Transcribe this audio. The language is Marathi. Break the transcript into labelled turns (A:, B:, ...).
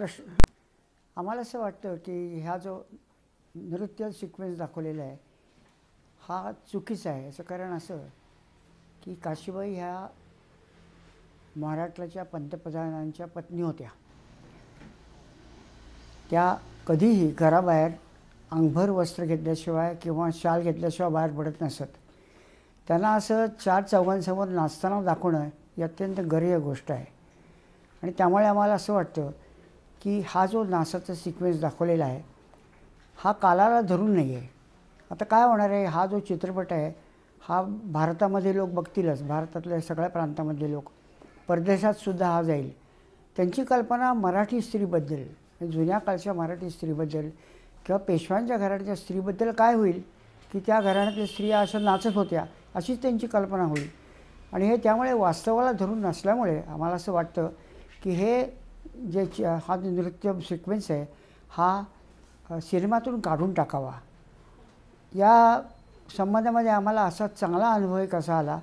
A: प्रश्न. आम्हाला असं वाटतं की ह्या जो नृत्य सिक्वेन्स दाखवलेला आहे हा चुकीचा आहे. याचं कारण असं की काशीबाई ह्या महाराष्ट्राच्या पंतप्रधानांच्या पत्नी होत्या. त्या कधीही घराबाहेर अंगभर वस्त्र घेतल्याशिवाय किंवा शाल घेतल्याशिवाय बाहेर पडत नसत. त्यांना असं चार चौघांसमोर नाचताना दाखवणं ही अत्यंत गर्य गोष्ट आहे. आणि त्यामुळे आम्हाला असं वाटतं की हा जो नासाचा सिक्वेन्स दाखवलेला आहे हा कालाला धरून नाही आहे आता काय होणार आहे हा जो चित्रपट आहे हा भारतामध्ये लोक बघतीलच. भारतातल्या सगळ्या प्रांतामधले लोक. परदेशातसुद्धा हा जाईल. त्यांची कल्पना मराठी स्त्रीबद्दल जुन्या काळच्या मराठी स्त्रीबद्दल किंवा पेशव्यांच्या घराण्याच्या स्त्रीबद्दल काय होईल की त्या घराण्यातल्या स्त्रिया अशा नाचत होत्या अशीच त्यांची कल्पना होईल. आणि हे त्यामुळे वास्तवाला धरून नसल्यामुळे आम्हाला असं वाटतं की हे जे हा जो नृत्य सिक्वेन्स आहे हा सिनेमातून काढून टाकावा. या संबंधामध्ये आम्हाला असा चांगला अनुभव एक असा आला.